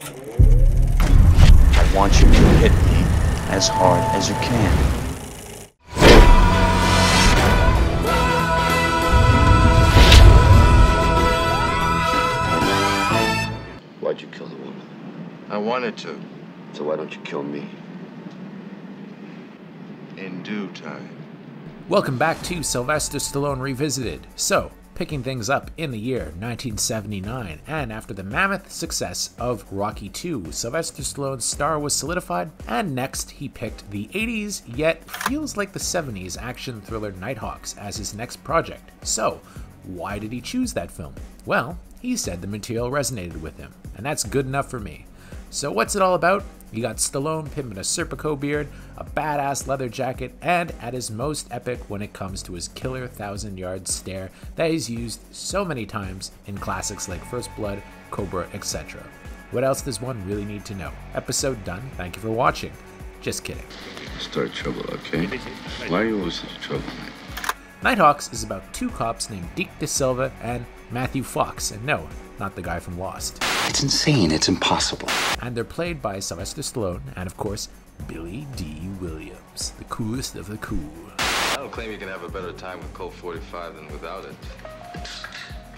I want you to hit me as hard as you can. Why'd you kill the woman? I wanted to, So why don't you kill me? in due time. Welcome back to Sylvester Stallone Revisited. So, picking things up in the year 1979, and after the mammoth success of Rocky II, Sylvester Stallone's star was solidified, and next he picked the 80s, yet feels like the 70s action thriller Nighthawks as his next project. So, why did he choose that film? Well, he said the material resonated with him, and that's good enough for me. So, what's it all about? You got Stallone pimping a Serpico beard, a badass leather jacket, and at his most epic when it comes to his killer thousand yard stare that he's used so many times in classics like First Blood, Cobra, etc. What else does one really need to know? Episode done. Thank you for watching. Just kidding. Start trouble, okay? Why are you always such a troublemaker? Nighthawks is about two cops named Deke DaSilva and Matthew Fox, and no, not the guy from Lost. It's insane. It's impossible. and they're played by Sylvester Stallone and, of course, Billy Dee Williams, the coolest of the cool. I don't claim you can have a better time with Colt 45 than without it.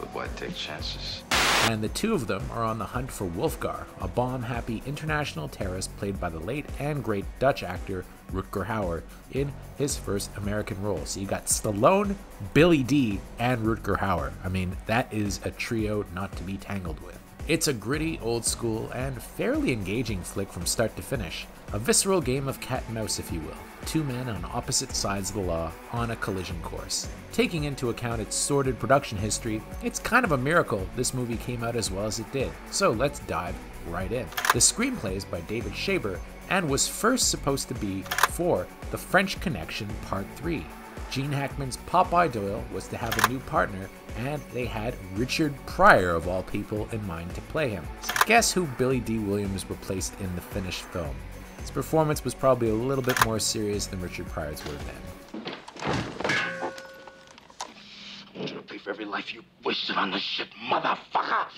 But why take chances? And the two of them are on the hunt for Wulfgar, a bomb happy international terrorist played by the late and great Dutch actor Rutger Hauer in his first American role. So you got Stallone, Billy Dee, and Rutger Hauer. I mean, that is a trio not to be tangled with. It's a gritty, old school, and fairly engaging flick from start to finish. A visceral game of cat and mouse, if you will. Two men on opposite sides of the law on a collision course. Taking into account its sordid production history, it's kind of a miracle this movie came out as well as it did. So let's dive right in. The screenplay is by David Shaber and was first supposed to be for The French Connection Part 3. Gene Hackman's Popeye Doyle was to have a new partner, and they had Richard Pryor, of all people, in mind to play him. So guess who Billy Dee Williams replaced in the finished film? His performance was probably a little bit more serious than Richard Pryor's would have been. I'm gonna pay for every life you wasted on this shit, motherfucker!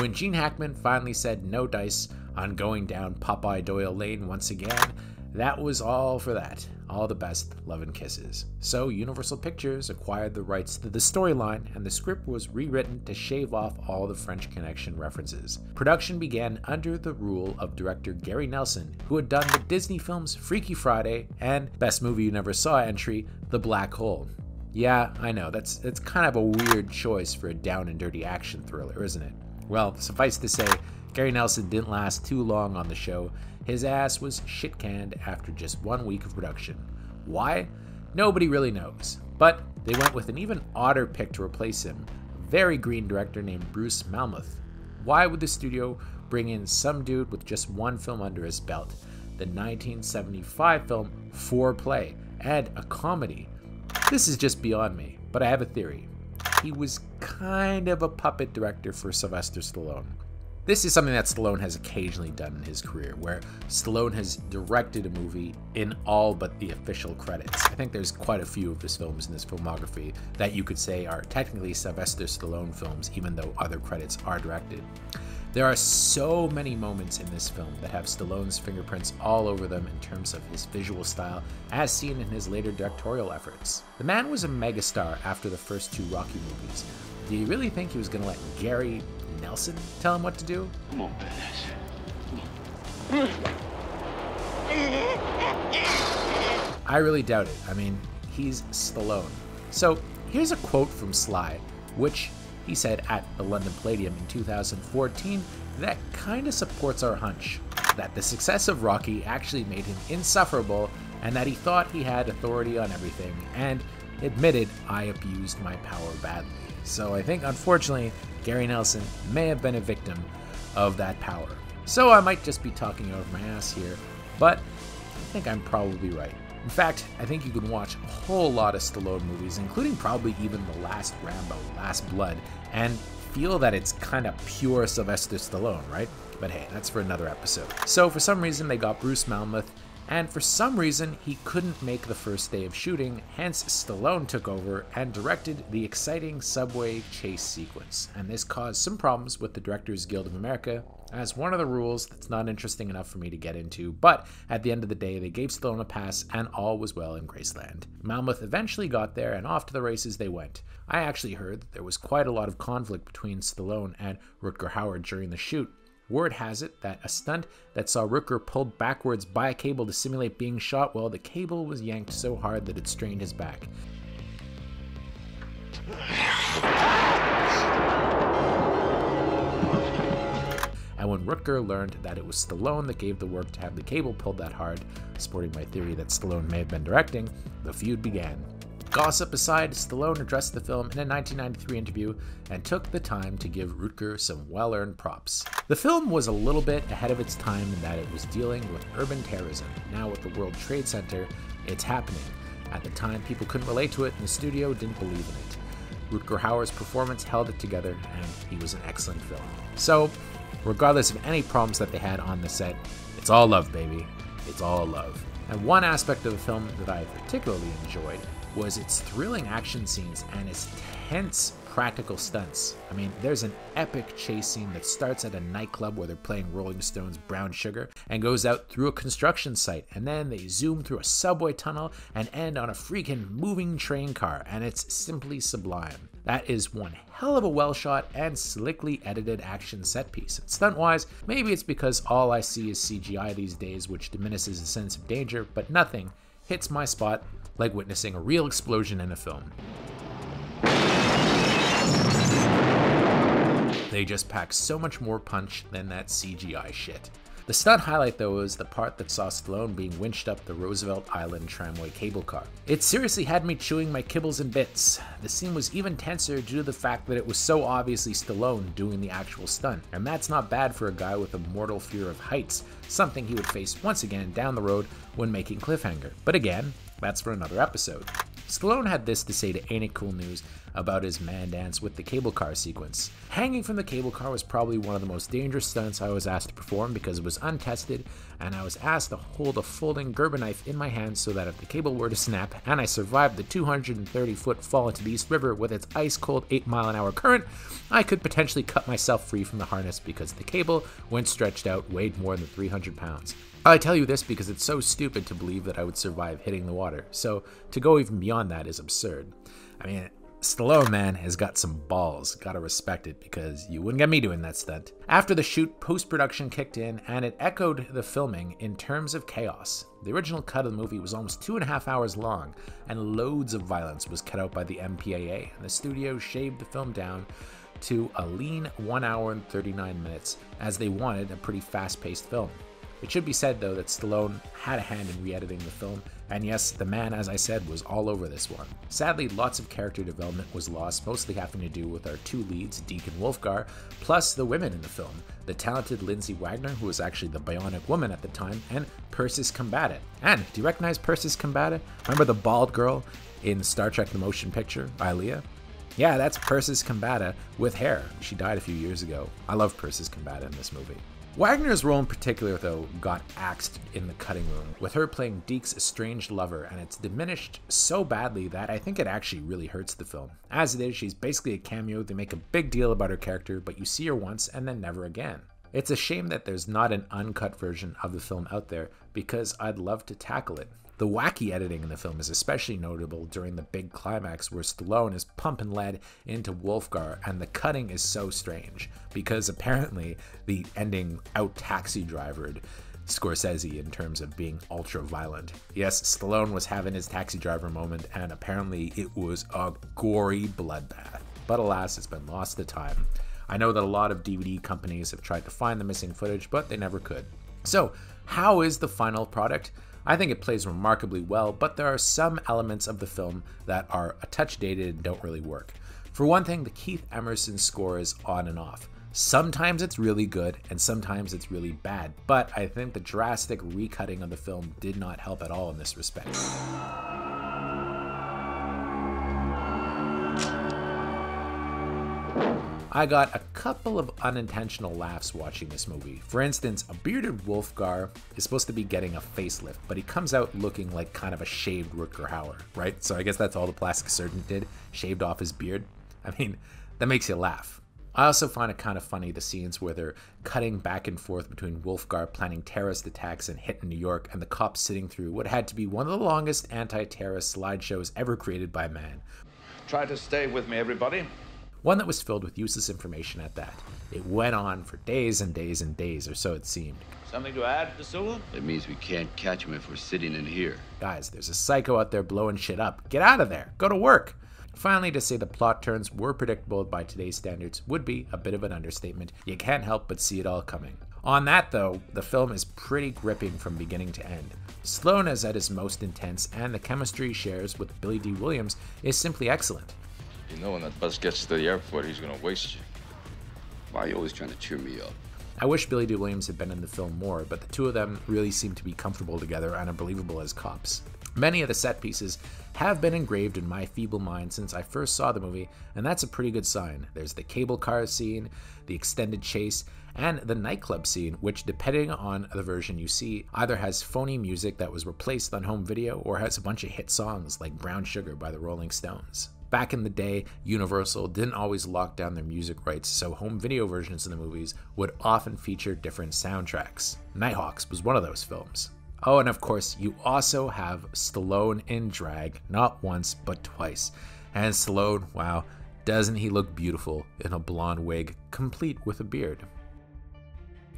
When Gene Hackman finally said no dice on going down Popeye Doyle Lane once again, that was all for that. All the best, love and kisses. So, Universal Pictures acquired the rights to the storyline, and the script was rewritten to shave off all the French Connection references. Production began under the rule of director Gary Nelson, who had done the Disney films Freaky Friday and Best Movie You Never Saw entry, The Black Hole. Yeah, I know, that's, that's kind of a weird choice for a down and dirty action thriller, isn't it? Well, suffice to say, Gary Nelson didn't last too long on the show. His ass was shit canned after just one week of production. Why? Nobody really knows. But they went with an even odder pick to replace him a very green director named Bruce Malmuth. Why would the studio bring in some dude with just one film under his belt? The 1975 film Foreplay and a comedy. This is just beyond me, but I have a theory. He was kind of a puppet director for Sylvester Stallone. This is something that Stallone has occasionally done in his career, where Stallone has directed a movie in all but the official credits. I think there's quite a few of his films in his filmography that you could say are technically Sylvester Stallone films, even though other credits are directed. There are so many moments in this film that have Stallone's fingerprints all over them in terms of his visual style, as seen in his later directorial efforts. The man was a megastar after the first two Rocky movies. Do you really think he was going to let Gary Nelson tell him what to do? Come on, badass. I really doubt it. I mean, he's Stallone. So here's a quote from Sly, which he said at the London Palladium in 2014 that kind of supports our hunch that the success of Rocky actually made him insufferable and that he thought he had authority on everything and admitted I abused my power badly. So I think unfortunately Gary Nelson may have been a victim of that power. So I might just be talking of my ass here, but I think I'm probably right. In fact, I think you can watch a whole lot of Stallone movies, including probably even The Last Rambo, Last Blood, and feel that it's kind of pure Sylvester Stallone, right? But hey, that's for another episode. So for some reason, they got Bruce Malmuth, and for some reason, he couldn't make the first day of shooting, hence, Stallone took over and directed the exciting subway chase sequence. And this caused some problems with the Directors Guild of America, as one of the rules that's not interesting enough for me to get into, but at the end of the day, they gave Stallone a pass and all was well in Graceland. Malmuth eventually got there and off to the races they went. I actually heard that there was quite a lot of conflict between Stallone and Rutger Hauer during the shoot. Word has it that a stunt that saw Rutger pulled backwards by a cable to simulate being shot, well, the cable was yanked so hard that it strained his back. And when Rutger learned that it was Stallone that gave the work to have the cable pulled that hard, sporting my theory that Stallone may have been directing, the feud began. Gossip aside, Stallone addressed the film in a 1993 interview and took the time to give Rutger some well earned props. The film was a little bit ahead of its time in that it was dealing with urban terrorism. Now, with the World Trade Center, it's happening. At the time, people couldn't relate to it, and the studio didn't believe in it. Rutger Hauer's performance held it together, and he was an excellent film. So, regardless of any problems that they had on the set, it's all love, baby. It's all love. And one aspect of the film that I particularly enjoyed was its thrilling action scenes and its tense practical stunts. I mean, there's an epic chase scene that starts at a nightclub where they're playing Rolling Stones' Brown Sugar and goes out through a construction site, and then they zoom through a subway tunnel and end on a freaking moving train car, and it's simply sublime. That is one hell of a well shot and slickly edited action set piece. Stunt wise, maybe it's because all I see is CGI these days, which diminishes the sense of danger, but nothing hits my spot like witnessing a real explosion in a film. They just pack so much more punch than that CGI shit. The stunt highlight though was the part that saw Stallone being winched up the Roosevelt Island tramway cable car. It seriously had me chewing my kibbles and bits. The scene was even tenser due to the fact that it was so obviously Stallone doing the actual stunt, and that's not bad for a guy with a mortal fear of heights, something he would face once again down the road when making Cliffhanger. But again, that's for another episode. Stallone had this to say to Ain't It Cool News about his man dance with the cable car sequence. Hanging from the cable car was probably one of the most dangerous stunts I was asked to perform because it was untested, and I was asked to hold a folding Gerber knife in my hand so that if the cable were to snap and I survived the 230 foot fall into the East River with its ice cold 8 mile an hour current, I could potentially cut myself free from the harness because the cable, when stretched out, weighed more than 300 pounds. I tell you this because it's so stupid to believe that I would survive hitting the water, so to go even beyond that is absurd. I mean, Stallone, man, has got some balls. Gotta respect it because you wouldn't get me doing that stunt. After the shoot, post production kicked in and it echoed the filming in terms of chaos. The original cut of the movie was almost two and a half hours long, and loads of violence was cut out by the MPAA, and the studio shaved the film down to a lean 1 hour and 39 minutes, as they wanted a pretty fast paced film. It should be said, though, that Stallone had a hand in re editing the film, and yes, the man, as I said, was all over this one. Sadly, lots of character development was lost, mostly having to do with our two leads, Deke and Wulfgar, plus the women in the film the talented Lindsay Wagner, who was actually the bionic woman at the time, and Persis Khambatta. And do you recognize Persis Khambatta? Remember the bald girl in Star Trek The Motion Picture, Ilia? Yeah, that's Persis Khambatta with hair. She died a few years ago. I love Persis Khambatta in this movie. Wagner's role in particular, though, got axed in the cutting room, with her playing Deke's estranged lover, and it's diminished so badly that I think it actually really hurts the film. As it is, she's basically a cameo, they make a big deal about her character, but you see her once and then never again. It's a shame that there's not an uncut version of the film out there, because I'd love to tackle it. The wacky editing in the film is especially notable during the big climax where Stallone is pumping lead into Wulfgar, and the cutting is so strange because apparently the ending out taxi driver Scorsese in terms of being ultra violent. Yes, Stallone was having his taxi driver moment, and apparently it was a gory bloodbath. But alas, it's been lost to time. I know that a lot of DVD companies have tried to find the missing footage, but they never could. So, how is the final product? I think it plays remarkably well, but there are some elements of the film that are a touch dated and don't really work. For one thing, the Keith Emerson score is on and off. Sometimes it's really good and sometimes it's really bad, but I think the drastic recutting of the film did not help at all in this respect. I got a couple of unintentional laughs watching this movie. For instance, a bearded Wulfgar is supposed to be getting a facelift, but he comes out looking like kind of a shaved Rutger Hauer, right? So I guess that's all the plastic surgeon did, shaved off his beard. I mean, that makes you laugh. I also find it kind of funny the scenes where they're cutting back and forth between Wulfgar planning terrorist attacks and hitting New York and the cops sitting through what had to be one of the longest anti terrorist slideshows ever created by man. Try to stay with me, everybody. One that was filled with useless information at that. It went on for days and days and days, or so it seemed. Something to add, DaSilva? It means we can't catch him if we're sitting in here. Guys, there's a psycho out there blowing shit up. Get out of there. Go to work. Finally, to say the plot turns were predictable by today's standards would be a bit of an understatement. You can't help but see it all coming. On that, though, the film is pretty gripping from beginning to end. Stallone is at his most intense, and the chemistry he shares with Billy Dee Williams is simply excellent. You know when that bus gets to the airport, he's gonna waste you. Why are you always trying to cheer me up? I wish Billy Dee Williams had been in the film more, but the two of them really seem to be comfortable together and are believable as cops. Many of the set pieces have been engraved in my feeble mind since I first saw the movie, and that's a pretty good sign. There's the cable car scene, the extended chase, and the nightclub scene, which, depending on the version you see, either has phony music that was replaced on home video or has a bunch of hit songs like Brown Sugar by the Rolling Stones. Back in the day, Universal didn't always lock down their music rights, so home video versions of the movies would often feature different soundtracks. Nighthawks was one of those films. Oh, and of course, you also have Stallone in drag, not once, but twice. And Stallone, wow, doesn't he look beautiful in a blonde wig, complete with a beard?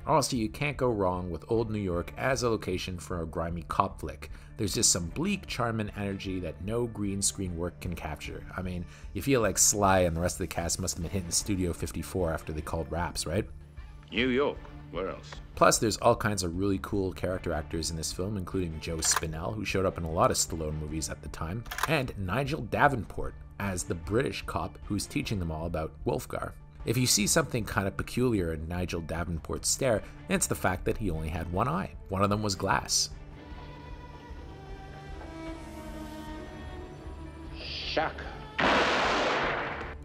Also, you can't go wrong with Old New York as a location for a grimy cop flick. There's just some bleak charm and energy that no green screen work can capture. I mean, you feel like Sly and the rest of the cast must have been hitting Studio 54 after they called raps, right? New York. Where else? Plus, there's all kinds of really cool character actors in this film, including Joe Spinell, who showed up in a lot of Stallone movies at the time, and Nigel Davenport as the British cop who's teaching them all about Wulfgar. If you see something kind of peculiar in Nigel Davenport's stare, it's the fact that he only had one eye. One of them was glass. Shaka.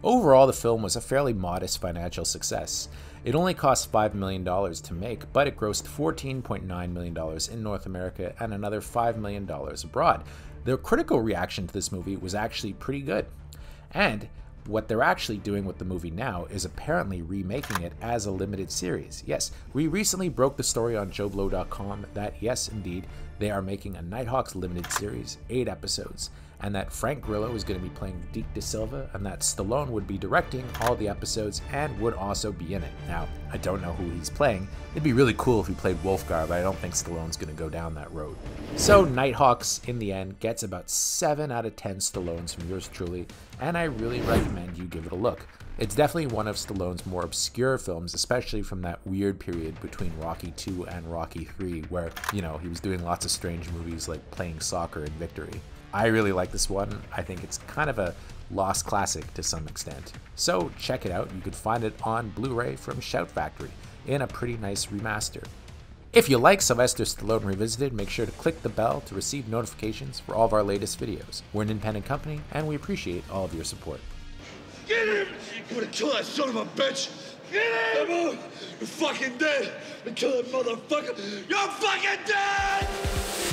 Overall, the film was a fairly modest financial success. It only cost $5 million to make, but it grossed $14.9 million in North America and another $5 million abroad. The critical reaction to this movie was actually pretty good. And what they're actually doing with the movie now is apparently remaking it as a limited series. Yes, we recently broke the story on JoBlo.com that, yes, indeed, they are making a Nighthawks limited series, eight episodes, and that Frank Grillo is going to be playing Deke DaSilva, and that Stallone would be directing all the episodes and would also be in it. Now, I don't know who he's playing. It'd be really cool if he played Wulfgar, but I don't think Stallone's going to go down that road. So, Nighthawks, in the end, gets about 7 out of 10 Stallones from yours truly, and I really recommend you give it a look. It's definitely one of Stallone's more obscure films, especially from that weird period between Rocky 2 and Rocky 3, where, you know, he was doing lots of strange movies like Playing Soccer in Victory. I really like this one. I think it's kind of a lost classic to some extent. So check it out. You could find it on Blu ray from Shout Factory in a pretty nice remaster. If you like Sylvester Stallone Revisited, make sure to click the bell to receive notifications for all of our latest videos. We're an independent company, and we appreciate all of your support. Get him! You wanna kill that son of a bitch? Get him! You're fucking dead! Kill that motherfucker! You're fucking dead!